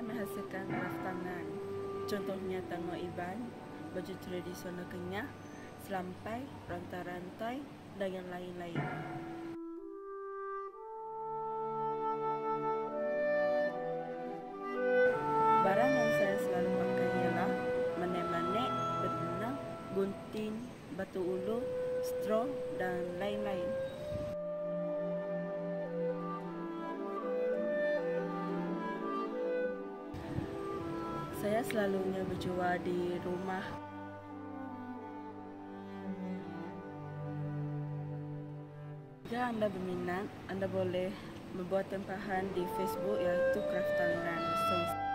Saya menghasilkan kraft tangan. Contohnya tengok iban, baju tradisional Kenyah, selampai, rantai-rantai dan yang lain-lain. Barang yang saya selalu pakai ialah manik-manik, benang, gunting, batu ulu, straw dan lain-lain. Saya selalunya berjual di rumah. Jika anda berminat, anda boleh membuat tempahan di Facebook iaitu Kraft Tangan Songs.